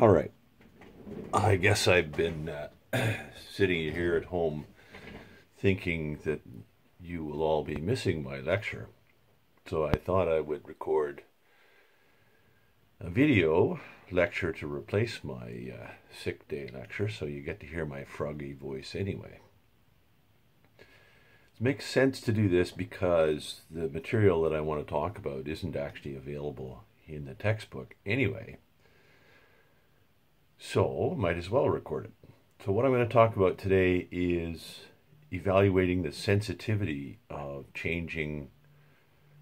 All right. I guess I've been uh, sitting here at home thinking that you will all be missing my lecture. So I thought I would record a video lecture to replace my uh, sick day lecture so you get to hear my froggy voice anyway. It makes sense to do this because the material that I want to talk about isn't actually available in the textbook anyway. So, might as well record it. So, what I'm going to talk about today is evaluating the sensitivity of changing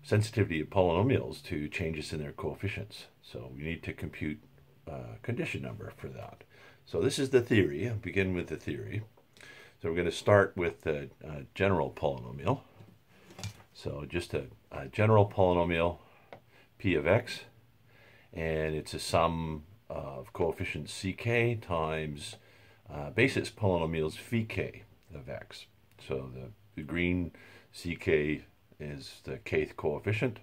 sensitivity of polynomials to changes in their coefficients. So, we need to compute a condition number for that. So, this is the theory. I'll begin with the theory. So, we're going to start with the uh, general polynomial. So, just a, a general polynomial p of x, and it's a sum of coefficient ck times uh, basis polynomials vk of x. So the, the green ck is the kth coefficient,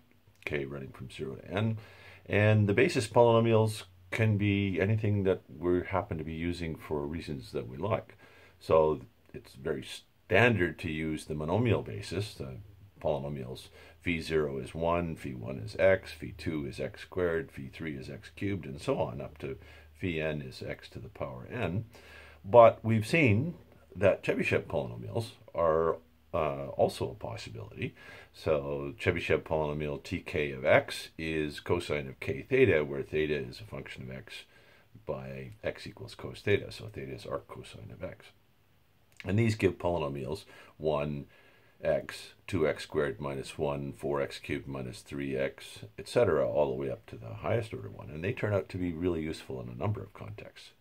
k running from 0 to n, and the basis polynomials can be anything that we happen to be using for reasons that we like. So it's very standard to use the monomial basis, the polynomials phi0 is 1, phi1 is x, phi2 is x squared, phi3 is x cubed, and so on, up to phi n is x to the power n. But we've seen that Chebyshev polynomials are uh, also a possibility. So Chebyshev polynomial tk of x is cosine of k theta, where theta is a function of x by x equals cos theta. So theta is arc cosine of x. And these give polynomials 1, x, 2x squared minus 1, 4x cubed minus 3x, etc., all the way up to the highest order one. And they turn out to be really useful in a number of contexts.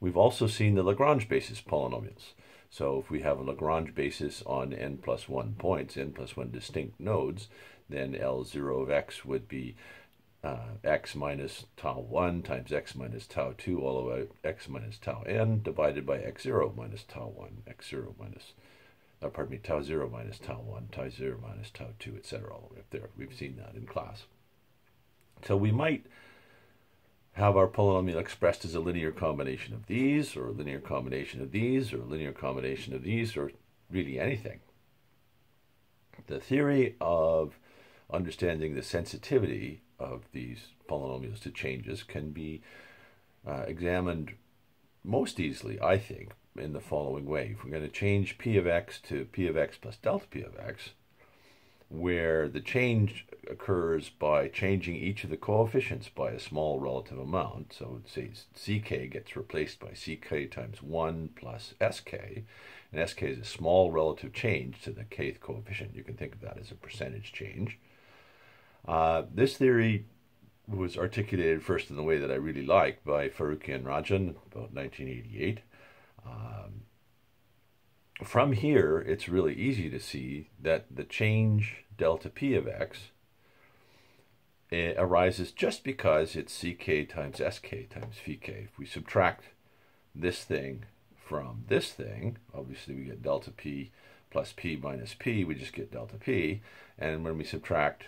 We've also seen the Lagrange basis polynomials. So if we have a Lagrange basis on n plus 1 points, n plus 1 distinct nodes, then L0 of x would be uh, x minus tau 1 times x minus tau 2 all the way x minus tau n divided by x0 minus tau 1, x0 minus uh, pardon me, tau 0 minus tau 1, tau 0 minus tau 2, etc. all the way up there. We've seen that in class. So we might have our polynomial expressed as a linear combination of these, or a linear combination of these, or a linear combination of these, or really anything. The theory of understanding the sensitivity of these polynomials to changes can be uh, examined most easily, I think, in the following way. If we're going to change p of x to p of x plus delta p of x, where the change occurs by changing each of the coefficients by a small relative amount, so say ck gets replaced by ck times 1 plus sk, and sk is a small relative change to the kth coefficient. You can think of that as a percentage change. Uh, this theory was articulated first in the way that I really like by Farouki and Rajan about 1988. Um, from here, it's really easy to see that the change delta p of x eh, arises just because it's ck times sk times vk. If we subtract this thing from this thing, obviously we get delta p plus p minus p, we just get delta p. And when we subtract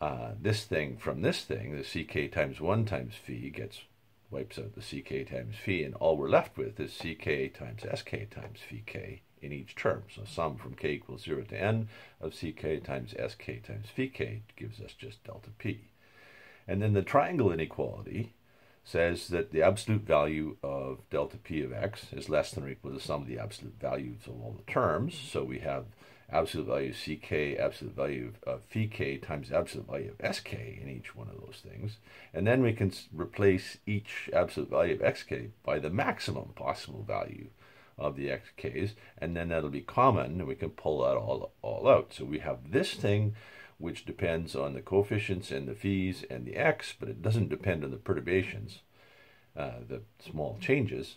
uh, this thing from this thing, the ck times 1 times phi gets wipes out the ck times phi, and all we're left with is ck times sk times phi k in each term. So sum from k equals 0 to n of ck times sk times phi k gives us just delta p. And then the triangle inequality says that the absolute value of delta p of x is less than or equal to the sum of the absolute values of all the terms. So we have absolute value of ck, absolute value of, of phi k times absolute value of sk in each one of those things. And then we can replace each absolute value of xk by the maximum possible value of the xk's, and then that'll be common, and we can pull that all, all out. So we have this thing which depends on the coefficients and the phis and the x, but it doesn't depend on the perturbations, uh, the small changes.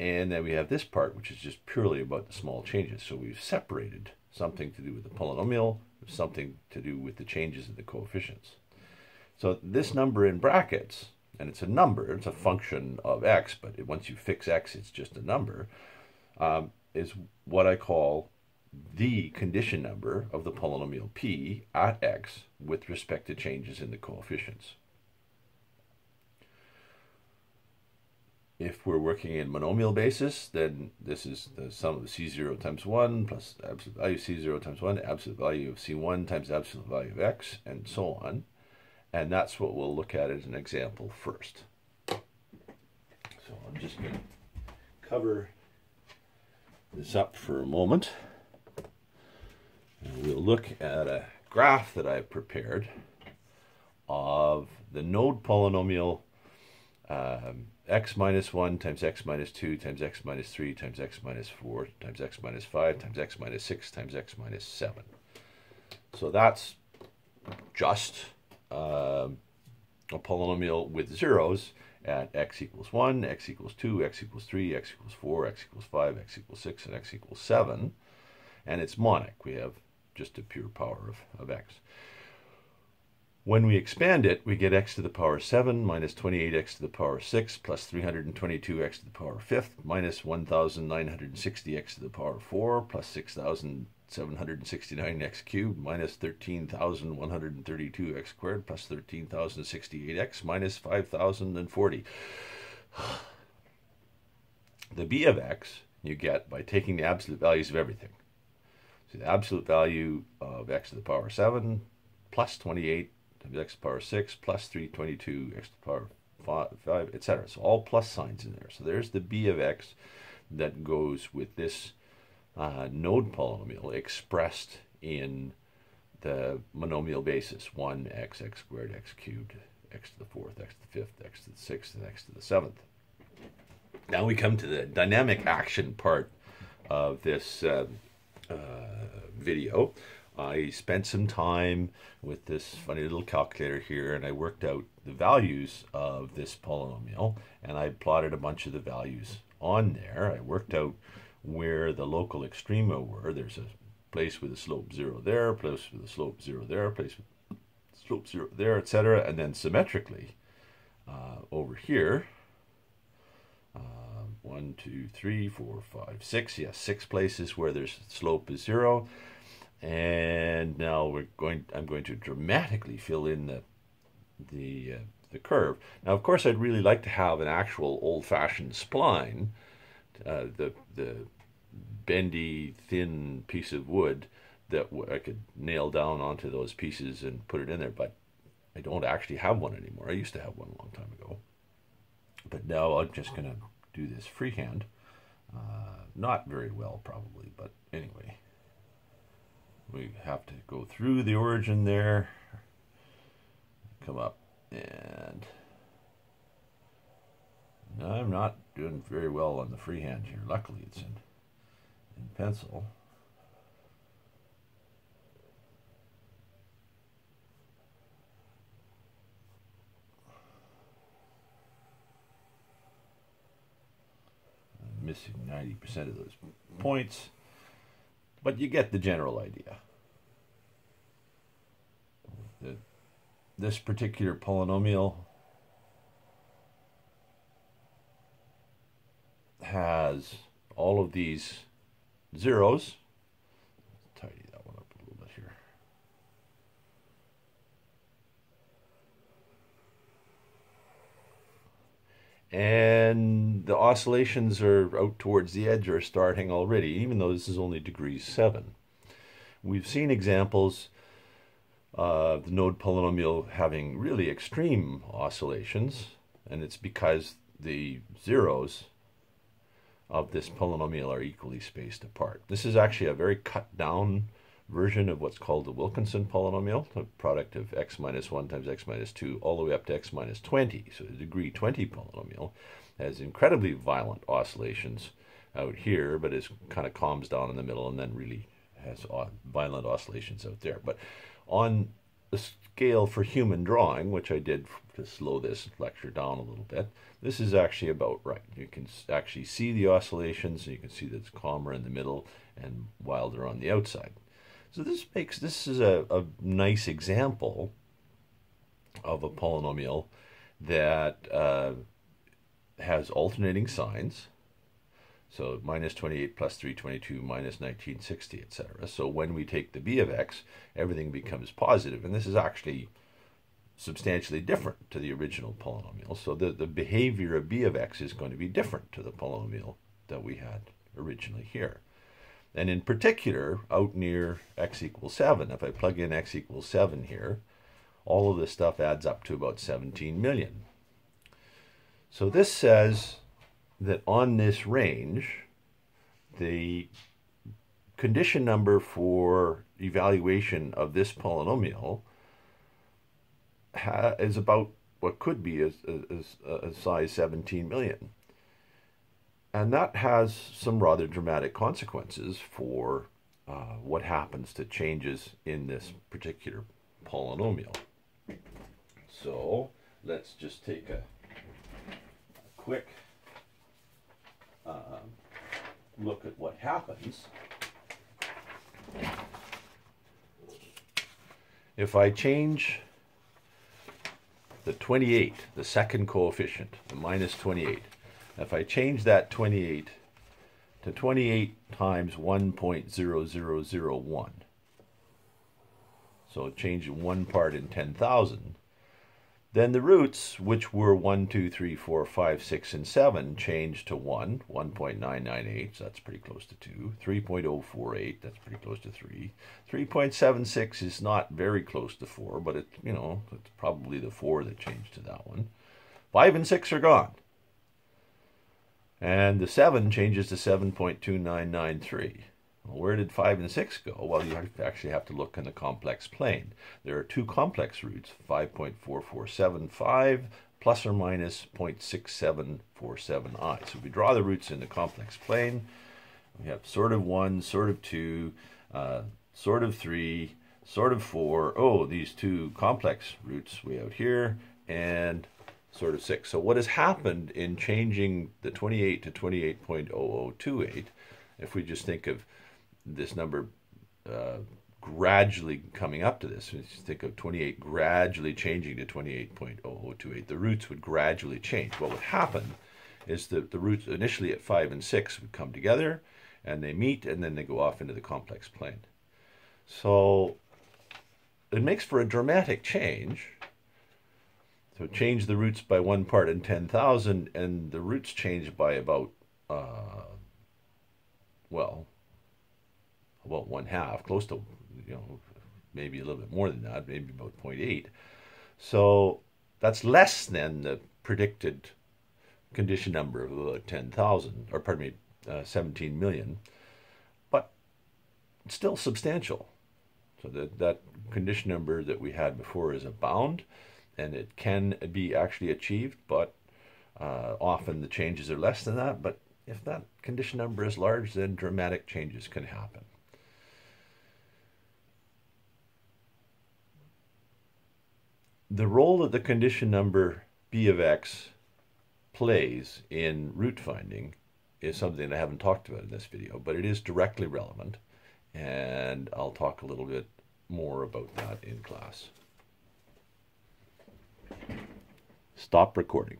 And then we have this part, which is just purely about the small changes. So we've separated something to do with the polynomial, something to do with the changes in the coefficients. So this number in brackets, and it's a number, it's a function of x, but once you fix x, it's just a number, um, is what I call the condition number of the polynomial p at x with respect to changes in the coefficients. If we're working in monomial basis, then this is the sum of C0 times 1 plus absolute value of C0 times 1, absolute value of C1 times absolute value of x, and so on. And that's what we'll look at as an example first. So I'm just going to cover this up for a moment. And we'll look at a graph that I've prepared of the node polynomial um, x minus 1 times x minus 2 times x minus 3 times x minus 4 times x minus 5 times x minus 6 times x minus 7. So that's just um, a polynomial with zeros at x equals 1, x equals 2, x equals 3, x equals 4, x equals 5, x equals 6, and x equals 7. And it's monic. We have just a pure power of, of x. When we expand it, we get x to the power 7 minus 28x to the power 6 plus 322x to the power 5th minus 1960x to the power 4 plus 6769x cubed minus 13,132x squared plus 13,068x minus 5,040. The b of x you get by taking the absolute values of everything. So the absolute value of x to the power 7 plus 28 x to the power 6 plus 322 x to the power 5, 5 etc. So all plus signs in there. So there's the b of x that goes with this uh, node polynomial expressed in the monomial basis 1 x, x squared, x cubed, x to the fourth, x to the fifth, x to the sixth, and x to the seventh. Now we come to the dynamic action part of this uh, uh, video. I spent some time with this funny little calculator here and I worked out the values of this polynomial and I plotted a bunch of the values on there. I worked out where the local extrema were. There's a place with a slope 0 there, place with a slope 0 there, place with slope 0 there, etc. And then symmetrically uh, over here, uh, one, two, three, four, five, six. Yes, six places where there's slope is 0 and now we're going I'm going to dramatically fill in the the uh, the curve. Now of course I'd really like to have an actual old-fashioned spline uh, the the bendy thin piece of wood that I could nail down onto those pieces and put it in there but I don't actually have one anymore. I used to have one a long time ago. But now I'm just gonna do this freehand. Uh, not very well probably but anyway we have to go through the origin there, come up, and I'm not doing very well on the freehand here. Luckily, it's in, in pencil. Missing 90% of those points. But you get the general idea. The, this particular polynomial has all of these zeros. Let's tidy that one up a little bit here. And the oscillations are out towards the edge are starting already, even though this is only degrees 7. We've seen examples of the node polynomial having really extreme oscillations, and it's because the zeros of this polynomial are equally spaced apart. This is actually a very cut down version of what's called the Wilkinson polynomial, the product of x minus 1 times x minus 2 all the way up to x minus 20. So the degree 20 polynomial has incredibly violent oscillations out here, but it kind of calms down in the middle and then really has violent oscillations out there. But on the scale for human drawing, which I did to slow this lecture down a little bit, this is actually about right. You can actually see the oscillations, and you can see that it's calmer in the middle and wilder on the outside. So this makes this is a, a nice example of a polynomial that uh, has alternating signs. So minus 28 plus 322 minus 1960, etc. So when we take the b of x, everything becomes positive. And this is actually substantially different to the original polynomial. So the, the behavior of b of x is going to be different to the polynomial that we had originally here. And in particular, out near x equals 7, if I plug in x equals 7 here, all of this stuff adds up to about 17 million. So this says that on this range, the condition number for evaluation of this polynomial is about what could be a, a, a size 17 million. And that has some rather dramatic consequences for uh, what happens to changes in this particular polynomial. So let's just take a, a quick uh, look at what happens if I change the 28, the second coefficient, the minus 28, if I change that 28 to 28 times 1.0001, so change one part in 10,000, then the roots, which were 1, 2, 3, 4, 5, 6, and 7, changed to 1, 1.998, so that's pretty close to 2. 3.048, that's pretty close to 3. 3.76 is not very close to 4, but it, you know, it's probably the 4 that changed to that one. 5 and 6 are gone. And the 7 changes to 7.2993. Well, where did 5 and 6 go? Well, you actually have to look in the complex plane. There are two complex roots, 5.4475 plus or minus 0.6747i. So if we draw the roots in the complex plane. We have sort of 1, sort of 2, uh, sort of 3, sort of 4. Oh, these two complex roots way out here, and sort of 6. So what has happened in changing the 28 to 28.0028, if we just think of this number uh, gradually coming up to this. if you think of 28 gradually changing to 28.0028. The roots would gradually change. What would happen is that the roots initially at 5 and 6 would come together and they meet and then they go off into the complex plane. So it makes for a dramatic change. So change the roots by one part in 10,000 and the roots change by about, uh, well, about one half, close to, you know, maybe a little bit more than that, maybe about 0.8. So that's less than the predicted condition number of about 10,000, or pardon me, uh, 17 million, but still substantial. So that, that condition number that we had before is a bound, and it can be actually achieved, but uh, often the changes are less than that. But if that condition number is large, then dramatic changes can happen. the role that the condition number b of x plays in root finding is something I haven't talked about in this video, but it is directly relevant, and I'll talk a little bit more about that in class. Stop recording.